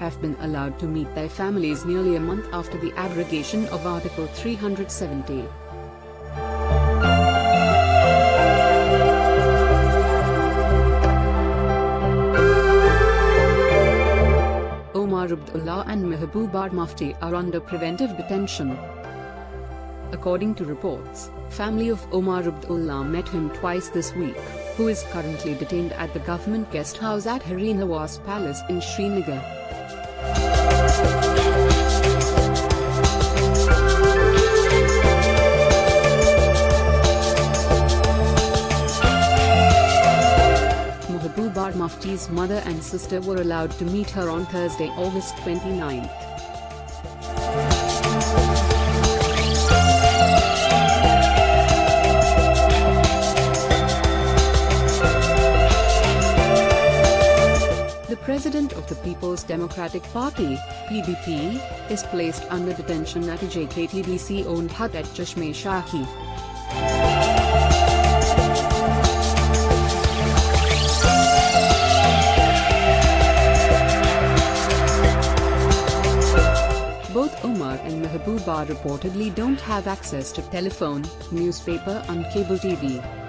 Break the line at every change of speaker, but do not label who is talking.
have been allowed to meet their families nearly a month after the abrogation of Article 370. Omar Abdullah and Mehbooba Mufti are under preventive detention. According to reports, family of Omar Abdullah met him twice this week, who is currently detained at the government guest house at Hari Niwas Palace in Srinagar. Mufti's mother and sister were allowed to meet her on Thursday, August 29. The president of the People's Democratic Party, PDP, is placed under detention at a JKTDC owned hut at Chashme Shahi. Omar and Mehbooba reportedly don't have access to telephone, newspaper and cable TV.